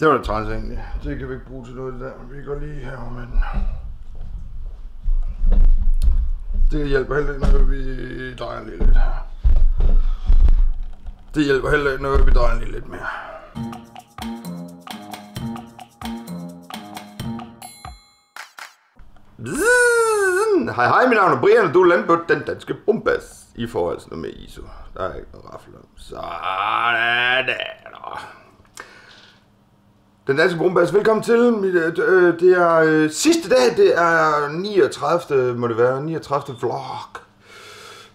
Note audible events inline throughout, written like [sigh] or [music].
Det var da træls egentlig. Det kan vi ikke bruge til noget det der. men Vi går lige her med den. Det hjælper heller ikke, når vi drejer lige lidt. Det hjælper heller ikke, når vi drejer lige lidt mere. Hej hej, mit navn er Brian, og du er landet den danske bombas. i forhold til noget med ISO. Der er ikke noget rafler. Sådan der. Den danske brumbass, velkommen til. Mit, øh, øh, Det er øh, sidste dag, det er 39. må det være, 39. vlog.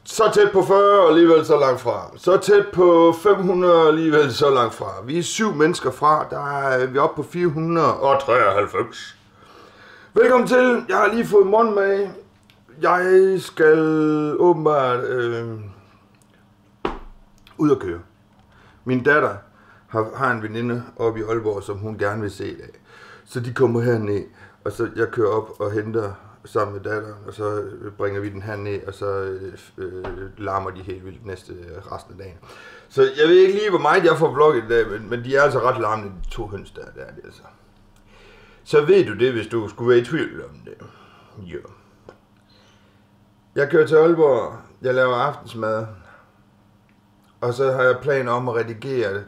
Så tæt på 40 og alligevel så langt fra. Så tæt på 500 og alligevel så langt fra. Vi er syv mennesker fra, der er vi oppe på 493. Velkommen til. Jeg har lige fået morgen med. Jeg skal åbenbart øh, ud og køre. Min datter har, har en veninde oppe i Aalborg, som hun gerne vil se i dag. Så de kommer herned, og så jeg kører op og henter sammen med datteren, og så øh, bringer vi den her ned, og så øh, øh, larmer de helt vildt næste øh, resten af dagen. Så jeg ved ikke lige, hvor meget jeg får vlogget i dag, men, men de er altså ret larmende, de to høns der, der er det altså. Så ved du det, hvis du skulle være i tvivl om det. Jo. Jeg kører til Aalborg, jeg laver aftensmad, og så har jeg planer om at redigere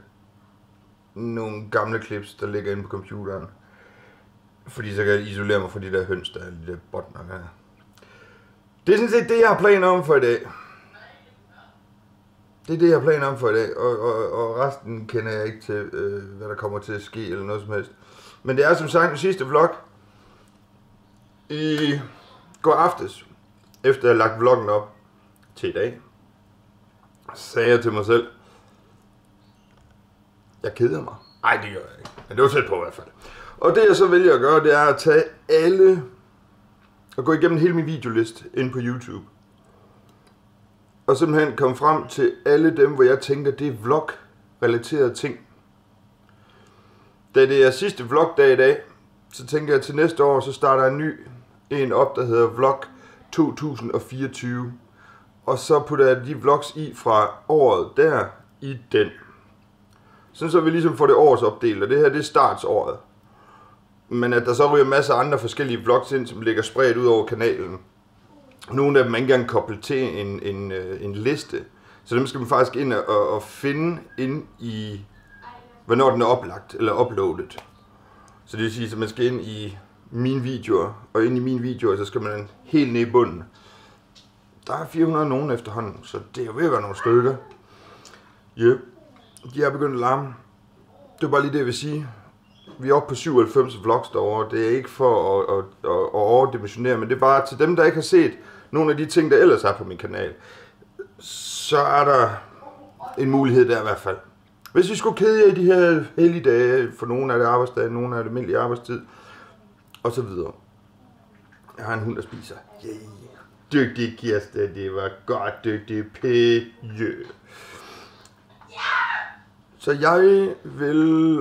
nogle gamle clips, der ligger inde på computeren. Fordi så kan jeg isolere mig fra de der høns, der er de der botner her. Det er sådan set det, jeg har planer om for i dag. Det er det, jeg har planer om for i dag, og, og, og resten kender jeg ikke til, øh, hvad der kommer til at ske eller noget som helst. Men det er som sagt den sidste vlog i går aftes, efter jeg har lagt vloggen op til i dag, sagde jeg til mig selv, jeg keder mig. Nej, det gør jeg ikke. Men det var tæt på i hvert fald. Og det jeg så vælger at gøre, det er at tage alle og gå igennem hele min videoliste ind på YouTube. Og simpelthen komme frem til alle dem, hvor jeg tænker, det er vlog-relaterede ting. Da det er sidste vlogdag i dag, så tænker jeg til næste år, så starter en ny en op, der hedder Vlog 2024. Og så putter jeg de vlogs i fra året der i den. Sådan så vi ligesom får det års opdelt, og det her det er startsåret. Men at der så ryger masser af andre forskellige vlogs ind, som ligger spredt ud over kanalen. Nogle af dem er ikke engang koblet til en, en, øh, en liste. Så dem skal man faktisk ind og, og finde ind i, hvornår den er oplagt eller uploadet. Så det vil sige, at man skal ind i mine videoer, og ind i mine videoer, så skal man helt ned i bunden. Der er 400 nogen efterhånden, så det er jo ved at være nogle stykker. Yep. De er begyndt at larme. Det er bare lige det, jeg vil sige. Vi er oppe på 97 vlogs derovre. Det er ikke for at, at, at, at overdimensionere, men det er bare til dem, der ikke har set nogle af de ting, der ellers er på min kanal. Så er der en mulighed der i hvert fald. Hvis vi skulle kede jer i de her hellige dage, for nogle af det arbejdsdage, nogle af det almindelige arbejdstid, og så videre. Jeg har en hund, der spiser. Yeah. Dygtig Kirsten, det var godt, dygtig pige. Så jeg vil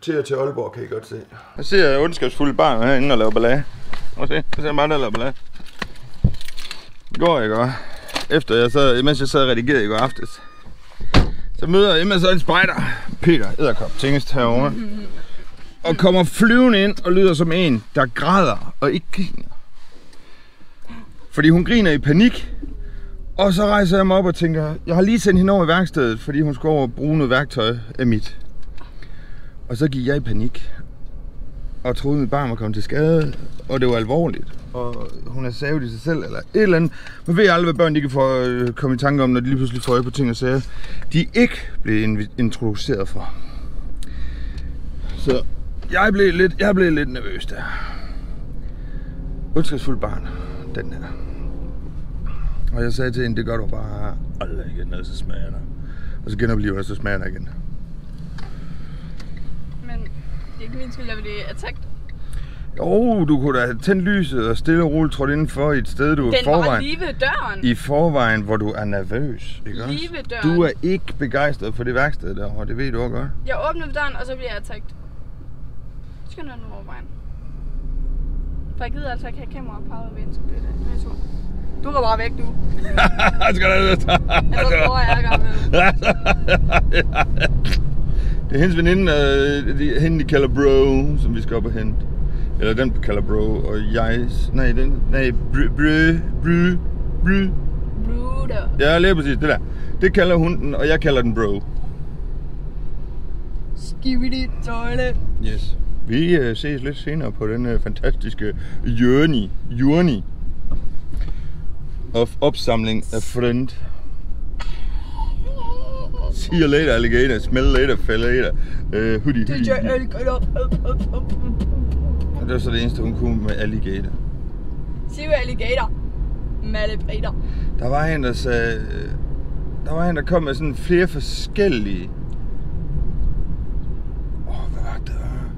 til at til Aalborg, kan I godt se. Jeg ser ondskabsfulde barn herinde og laver ballade. Prøv se, jeg ser mig, der laver ballade. Det går, jeg godt. Efter jeg sad, mens jeg sad og redigerede i går aftes. Så møder Emma så en spejder, Peter Edderkop, tingest herovre. Og kommer flyvende ind og lyder som en, der græder og ikke griner. Fordi hun griner i panik. Og så rejser jeg mig op og tænker, jeg har lige sendt hende over i værkstedet, fordi hun skulle over og bruge noget værktøj af mit. Og så gik jeg i panik. Og troede, mit barn var kommet til skade, og det var alvorligt. Og hun er savet i sig selv, eller et eller andet. Man ved aldrig, hvad børn de kan få øh, komme i tanke om, når de lige pludselig får øje på ting og sager, de ikke blev introduceret for. Så jeg blev lidt, jeg blev lidt nervøs der. Ondskabsfuld barn, den her. Og jeg sagde til hende, det gør du bare aldrig igen, og så smager der. Og så genoplever jeg, så smager der igen. Men det er ikke min skyld, jeg bliver attacked. Jo, du kunne da have tændt lyset og stille og roligt trådt indenfor i et sted, du i Den var forvejen, lige ved døren. i forvejen, hvor du er nervøs. Ikke også? Lige ved døren. Du er ikke begejstret for det værksted derovre, det ved du også godt. Jeg åbnede døren, og så bliver jeg attacked. Skynd dig nu over vejen. For jeg gider altså ikke have kamera på ved en skulle det der. Det er sur. Du går bare væk, du. [laughs] Skal du Jeg så tror jeg er gammel. [laughs] Det er hendes veninde, øh, de, hende de kalder bro, som vi skal op og hente. Eller den kalder bro, og jeg... Nej, den... Nej, bry, bry, bry, bry. Bruder. Ja, lige præcis, det der. Det kalder hun den, og jeg kalder den bro. Skibidi toilet. Yes. Vi øh, ses lidt senere på den øh, fantastiske journey, journey of opsamling af friend. See you later, alligator. Smell later, later. Uh, hoodie, DJ hoodie. Alligator. Det var så det eneste, hun kunne med alligator. Sig alligator. Malibreter. Der var en, der sagde... Der var en, der kom med sådan flere forskellige... Åh, oh, hvad var det? der var?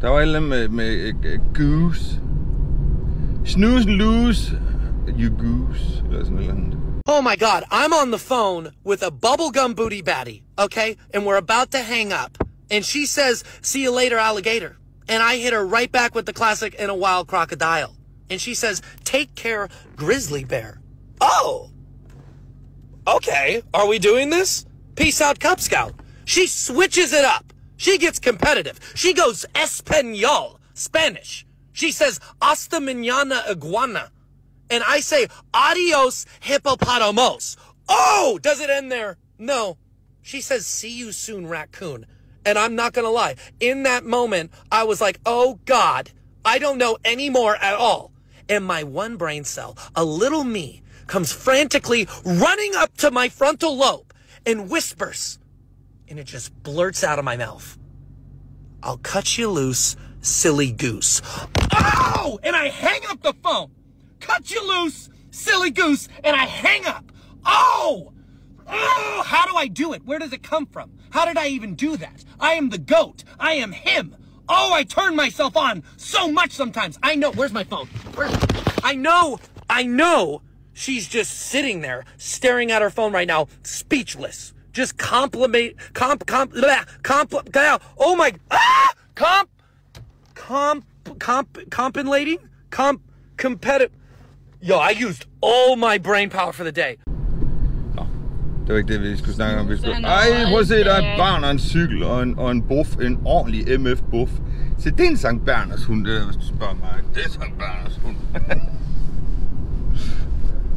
Der var et eller andet med, med uh, goose. Snooze and lose. You goose. Oh my god, I'm on the phone with a bubblegum booty baddie, okay? And we're about to hang up. And she says, see you later, alligator. And I hit her right back with the classic in a wild crocodile. And she says, take care, grizzly bear. Oh! Okay, are we doing this? Peace out, Cub Scout. She switches it up. She gets competitive. She goes Espanol, Spanish. She says, hasta mañana, iguana. And I say, adios, hippopotamus. Oh, does it end there? No. She says, see you soon, raccoon. And I'm not going to lie. In that moment, I was like, oh God, I don't know anymore at all. And my one brain cell, a little me, comes frantically running up to my frontal lobe and whispers. And it just blurts out of my mouth. I'll cut you loose, silly goose. Oh! And I hang up the phone. Cut you loose, silly goose, and I hang up. Oh! Oh! How do I do it? Where does it come from? How did I even do that? I am the goat. I am him. Oh, I turn myself on so much sometimes. I know. Where's my phone? Where's... I know. I know. She's just sitting there staring at her phone right now, speechless. Just compliment, comp, comp, blah, comp, oh my, ah, comp, comp, comp, compenlating, comp, competitive. Yo, I used all my brain power for the day. Det var ikke det, vi skulle snakke om. Vi skulle... Sådan Ej, prøv at se, der er noget. et barn og en cykel og en, og en buff. En ordentlig MF-buff. Se, det er en Sankt Berners hund, det der, hvis du spørger mig. Det er Sankt Berners hund.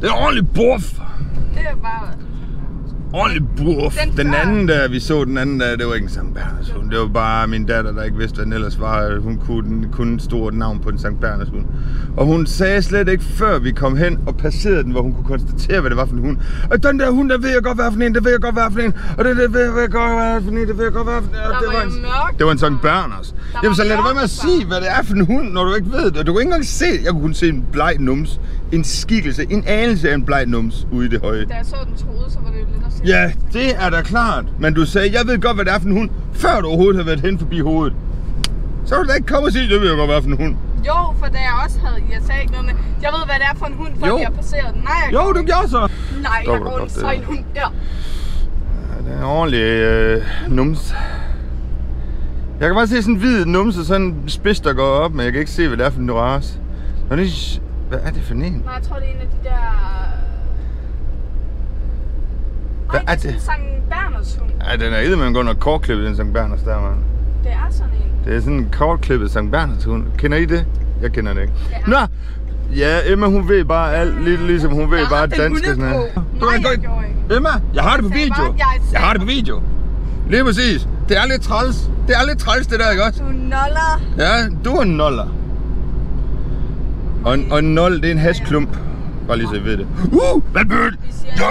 det er en ordentlig buff. Det er bare... Ordentlig buff. Den Den anden der, vi så den anden der, det var ikke en Sankt Berners hund. Det var bare min datter, der ikke vidste, hvad den ellers var. Hun kunne kun et stort navn på en Sankt Berners hund. Og hun sagde slet ikke, før vi kom hen og passerede den, hvor hun kunne konstatere, hvad det var for en hund. Og den der hund, der ved jeg godt, hvad for en, det ved jeg godt, hvad for en. Og det, det ved jeg godt, hvad for en, det ved jeg godt, hvad for en. Der det var en, jo mørkt. det var en Sankt Berners. Der Jamen så lad det være med at sige, hvad det er for en hund, når du ikke ved det. Og du kan ikke engang se, jeg kunne kun se en bleg nums. En skikkelse, en anelse af en bleg nums ude i det høje. Da jeg så den troede, så var det jo lidt at se. Ja, det er da klart. Men du sagde, jeg ved godt, hvad det er for en hund, før du overhovedet har været hen forbi hovedet. Så vil du da ikke komme og sige, det ved jeg godt, hvad det er for en hund. Jo, for da jeg også havde... Jeg sagde ikke noget med... Jeg ved, hvad det er for en hund, før Jo. har passeret den. Nej, jeg Jo, du gjorde så. Nej, jeg går en hund der. Ja, det er en ordentlig øh, nums. Jeg kan bare se sådan en hvid numse, sådan en spids, der går op, men jeg kan ikke se, hvad det er for en race. Er... Hvad er det for en? Nej, jeg tror, det er en af de der... Hvad er det det? sådan en Sankt Berners hund. Ja, den er eddermame går under kortklippet, den Sankt Berners der, mand. Det er sådan en. Det er sådan en kortklippet Sankt Berners hund. Kender I det? Jeg kender det ikke. Ja. Nå! Ja, Emma, hun ved bare alt, lidt ligesom hun ved Jeg bare dansk og sådan noget. Nej, jeg godt- gjorde ikke. Emma, jeg har det på video. jeg har det på video. Lige præcis. Det er lidt træls. Det er lidt træls, det der, ikke også? Du noller. Ja, du er en noller. Og og en nol, det er en hasklump. Bare lige så I ved det. Uh, vandbøl! Ja,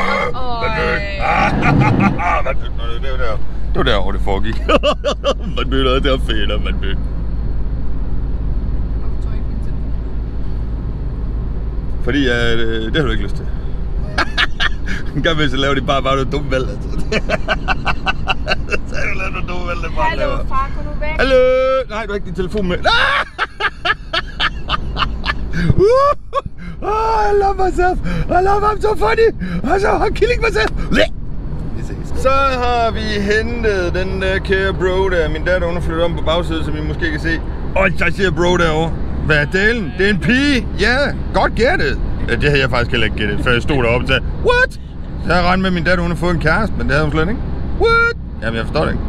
vandbøl! Ah, vandbøl. Det var der. Det var der, hvor det foregik. [laughs] vandbøl, det er vandbøl. Ikke min telefon? Fordi at, øh, det har du ikke lyst til. [laughs] En gang så laver de bare, bare noget dumt valg. Altså. [laughs] så har du lavet noget dumt valg, det bare Hallo, laver. far, gå nu væk. Hallo! Nej, du har ikke din telefon med. Ah! uh! Oh, I love myself. I love I'm so funny. I'm so I'm killing myself. Så har vi hentet den der kære bro der. Min datter hun har flyttet om på bagsiden, som I måske kan se. Og der siger bro derovre. Hvad er delen? Det er en pige. Ja, godt gættet. Ja, det havde jeg faktisk heller ikke gættet, før jeg stod deroppe og sagde, What? Så jeg regnet med, at min datter hun har fået en kæreste, men det havde hun slet ikke. What? Jamen, jeg forstår det ikke.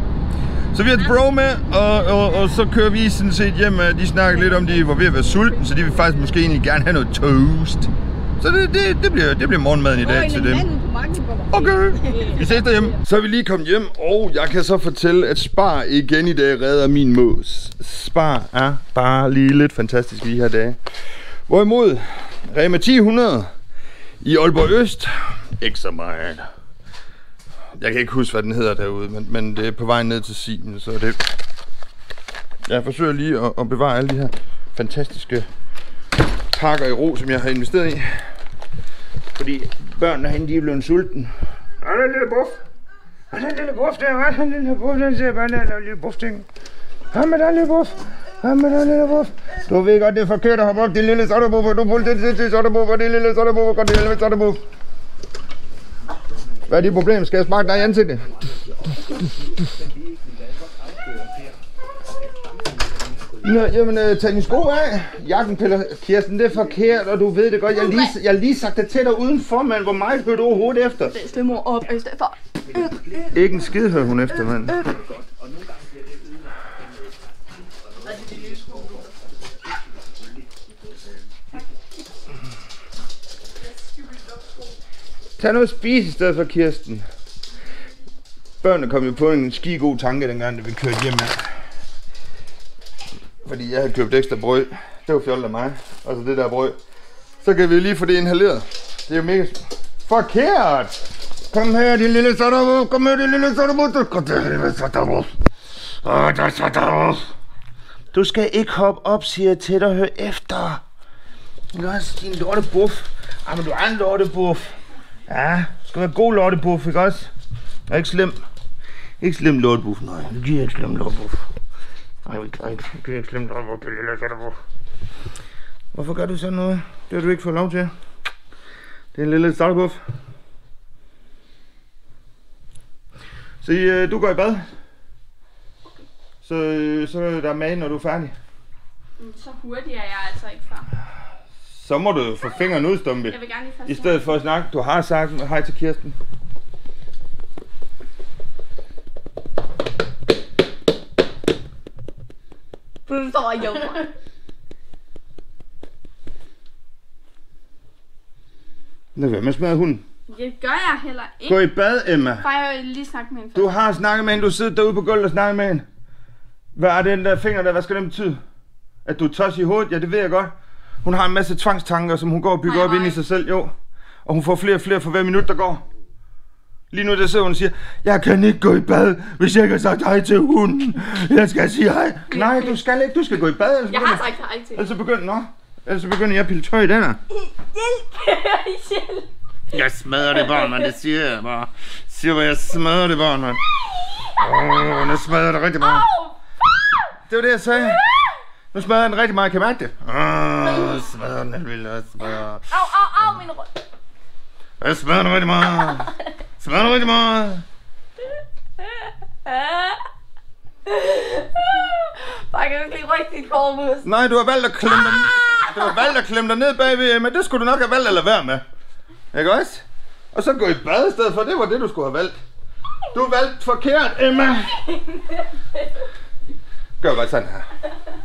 Så vi har et bro med, og, og, og så kører vi sådan set hjem. øh, De snakker lidt om, de var ved at være sulten, så de vil faktisk måske egentlig gerne have noget toast. Så det, det, det, bliver, det bliver morgenmaden i dag til dem. Okay, vi ses derhjemme. [laughs] Så er vi lige kommet hjem, og jeg kan så fortælle, at Spar igen i dag redder min mås. Spar er bare lige lidt fantastisk i de her dage. Hvorimod Rema 1000 i Aalborg Øst, ikke så meget. Jeg kan ikke huske, hvad den hedder derude, men, men det er på vej ned til Siemens, så det... Jeg forsøger lige at, at bevare alle de her fantastiske pakker i ro, som jeg har investeret i. Fordi børnene herinde, de er blevet sulten. Er der en lille buff? Er der en lille buff der? Er der en lille buff? Den ser bare der er lille buff ting. Kom med den lille buff. Kom med den lille buff. Du ved godt, det er forkert at hoppe op, din lille sotterbuffer. Du pulte det til sotterbuffer, din lille sotterbuffer. og det lille sotterbuff. Hvad er dit problem? Skal jeg smage dig i ansigtet? Nå, jamen, øh, tag dine sko af. Jakken piller Kirsten, det er forkert, og du ved det godt. Jeg har lige, jeg har lige sagt det til dig udenfor, mand. Hvor meget hører du overhovedet efter? Stemmer op, i stedet for... Ikke en skid hører hun efter, mand. Tag noget at spise i stedet for Kirsten. Børnene kom jo på en ski god tanke, dengang da vi kørte hjem. Fordi jeg havde købt ekstra brød. Det var fjollet af mig. Og så det der brød. Så kan vi lige få det inhaleret. Det er jo mega... Forkert! Kom her, din lille sotterbo. Kom her, din lille sotterbo. Kom her, din lille sotterbo. Åh, der er. Du skal ikke hoppe op, siger jeg til dig. Hør efter. Lars, din lortebuff. buff. men du er en lortebuff. Ja, skal være god lortebuff, ikke også? Og ikke slem. Ikke slem lortebuff, nej. Det giver ikke slem lortebuff. Nej, vi kan ikke. Det giver ikke slem lortebuff, det lille sotterbuff. Hvorfor gør du sådan noget? Det har du ikke fået lov til. Det er en lille sotterbuff. Så øh, du går i bad. Så, øh, så er der mad, når du er færdig. Så hurtigt er jeg altså ikke far. Så må du få fingeren ud, Stumpe. Jeg vil gerne lige I først... stedet for at snakke, du har sagt hej til Kirsten. Du står og jumper. Lad være med at smadre hunden. Det gør jeg heller Gå ikke. i bad, Emma. Far, jeg vil lige snakke med en Du har snakket med hende, du sidder derude på gulvet og snakker med hende. Hvad er den der finger der, hvad skal den betyde? At du er tosset i hovedet? Ja, det ved jeg godt. Hun har en masse tvangstanker, som hun går og bygger Nej, op ind i sig selv, jo. Og hun får flere og flere for hver minut, der går. Lige nu der sidder hun og siger, jeg kan ikke gå i bad, hvis jeg ikke har sagt hej til hunden. Jeg skal sige hej. Nej, du skal ikke. Du skal gå i bad, ellers Jeg begynder, har sagt hej til. ellers så begynder, nå, ellers så begynder jeg at pille tøj i den her. [laughs] Hjælp! Jeg smadrer det barn, man. Det siger jeg bare. Siger, hvor jeg smadrer det barn, man. Åh, oh, nu smadrer jeg det rigtig meget. Det var det, jeg sagde. Nu smadrer jeg den rigtig meget. Kan I mærke det? Åh, smadrer den helt vildt. Jeg smadrer. Au, au, au, min ryg. Jeg smadrer den rigtig meget. Smadrer den rigtig meget. Far, kan du ikke lige rykke dit korpus? Nej, du har valgt at klemme dig, du har valgt at klemme dig ned bagved, men det skulle du nok have valgt at lade være med. Ikke også? Og så gå i bad i stedet for, det var det, du skulle have valgt. Du valgte forkert, Emma. Gør bare sådan her.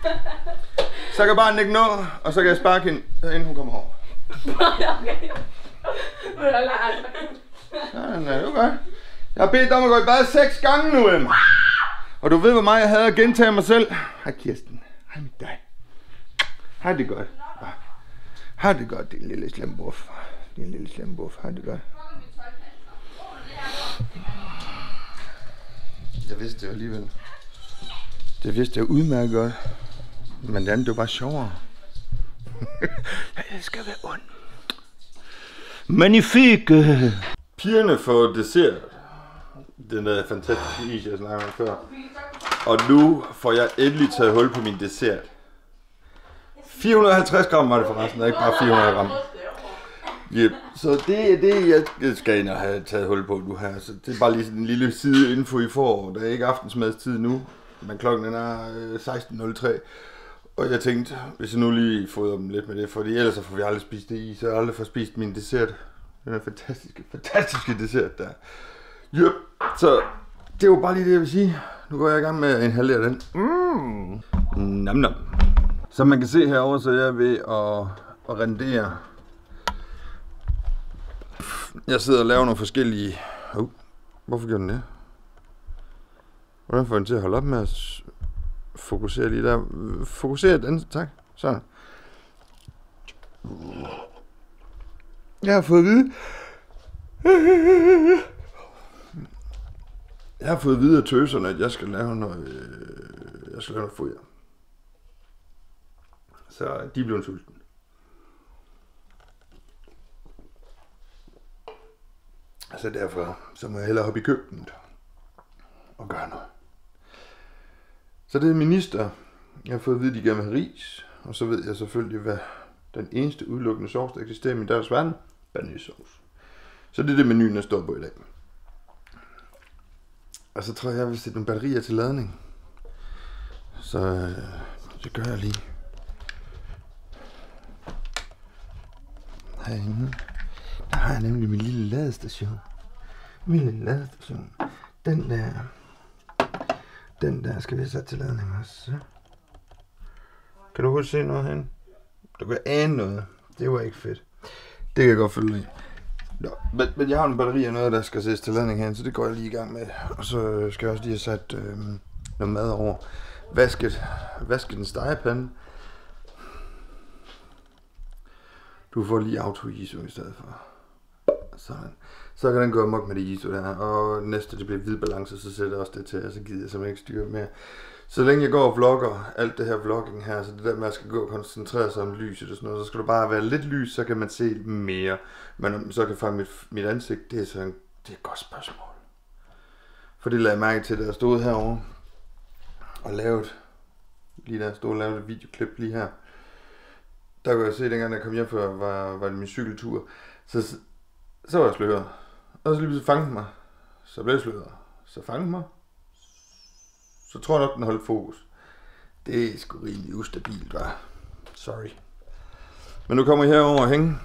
[laughs] Så kan barnet ikke nå, og så kan jeg sparke hende, inden hun kommer over. [laughs] okay. Lade altså? Ja, nej, det var godt. Jeg har bedt dig om at gå i bad seks gange nu, Emma. Og du ved, hvor meget jeg havde at gentage mig selv. Hej Kirsten. Hej med dig. Hej det godt. Hej det godt, din lille slem buff. Din lille slem buff. Hej det godt. Jeg vidste det jo alligevel. Det vidste jeg udmærket godt. Men det andet, det var bare sjovere. [laughs] jeg at være ond. Magnifique! Pigerne får dessert. Den der fantastiske is, jeg snakkede om før. Og nu får jeg endelig taget hul på min dessert. 450 gram var det forresten, ikke bare 400 gram. Yep. Så det er det, jeg skal ind og have taget hul på nu her. Så det er bare lige sådan en lille side info, I får. Der er ikke aftensmadstid nu, men klokken den er øh, 16.03. Og jeg tænkte, hvis jeg nu lige fodrer dem lidt med det, for ellers så får vi aldrig spist det i, så jeg aldrig får spist min dessert. Den er fantastiske, fantastiske dessert der. Yep. Så det var bare lige det, jeg vil sige. Nu går jeg i gang med en halvdel af den. Mm. Nam, nam. Som man kan se herovre, så er jeg ved at, at rendere. Jeg sidder og laver nogle forskellige... Oh, hvorfor gør den det? Hvordan får den til at holde op med at fokusere lige der? Fokusere den, tak. Sådan. Jeg har fået at vide... Jeg har fået at vide af tøserne, at jeg skal lave noget... Øh, jeg skal lave noget foder. Så de blev sultne. Så derfor, så må jeg hellere hoppe i køkkenet og gøre noget. Så det er minister. Jeg har fået at vide, at de gerne vil have ris. Og så ved jeg selvfølgelig, hvad den eneste udelukkende sovs, der eksisterer i min deres verden, banysovs. Så det er det menuen, der står på i dag. Og så tror jeg, jeg vil sætte nogle batterier til ladning. Så øh, det gør jeg lige. Herinde, der har jeg nemlig min lille ladestation. Min lille ladestation. Den der, den der skal vi have sat til ladning også. Kan du huske se noget herinde? Du kan ane noget. Det var ikke fedt. Det kan jeg godt følge i. Nå, men, men jeg har en batteri og noget, der skal sættes til ladning herinde, så det går jeg lige i gang med. Og så skal jeg også lige have sat øh, noget mad over. Vasket, vasket en stegepande. Du får lige auto-ISO i stedet for. Sådan. Så kan den gå amok med det ISO der. Og næste det bliver hvid balance, så sætter jeg også det til, og så gider jeg simpelthen ikke styre mere. Så længe jeg går og vlogger, alt det her vlogging her, så det der med, at jeg skal gå og koncentrere sig om lyset og sådan noget, så skal du bare være lidt lys, så kan man se mere. Men om så kan fange mit, mit ansigt, det er sådan, det er et godt spørgsmål. For det lagde jeg mærke til, da jeg stod herovre og lavede, lige da jeg stod og lavede et videoklip lige her, der kunne jeg se, dengang jeg kom hjem før, var, var det min cykeltur, så, så var jeg sløret. Og så lige pludselig fangede den mig. Så blev jeg sløret. Så fangede den mig. Så tror jeg nok, den holdt fokus. Det er sgu rimelig ustabilt, var. Sorry. Men nu kommer I herover og hænge.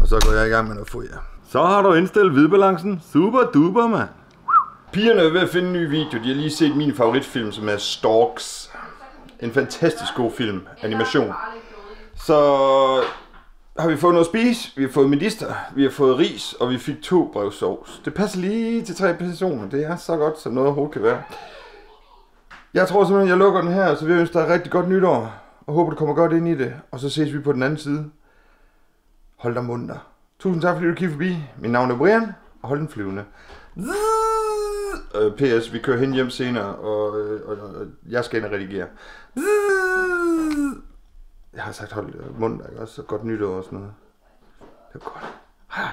Og så går jeg i gang med noget foder. Så har du indstillet hvidbalancen. Super duper, mand. Pigerne er ved at finde en ny video. De har lige set min favoritfilm, som er Storks. En fantastisk god film. Animation. Så har vi fået noget at spise, vi har fået minister, vi har fået ris, og vi fik to brevsovs. Det passer lige til tre personer. Det er så godt, som noget overhovedet kan være. Jeg tror simpelthen, jeg lukker den her, så vi ønsker dig rigtig godt nytår. Og håber, du kommer godt ind i det. Og så ses vi på den anden side. Hold dig munter. Tusind tak, fordi du kiggede forbi. Mit navn er Brian, og hold den flyvende. Øh, PS, vi kører hen hjem senere, og, øh, og, og jeg skal ind og redigere. Jeg har sagt hold mund, ikke også? Så godt nytår og sådan noget. Det er godt. Hej.